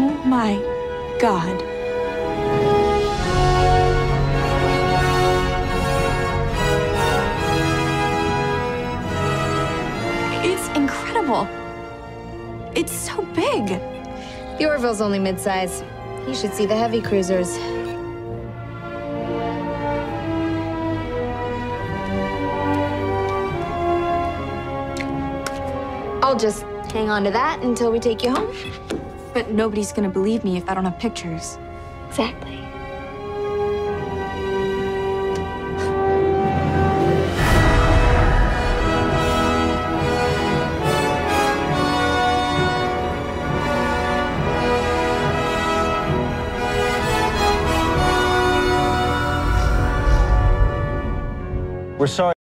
Oh my God. It's incredible. It's so big. The Orville's only midsize. You should see the heavy cruisers. I'll just hang on to that until we take you home. But nobody's gonna believe me if I don't have pictures. Exactly. We're sorry.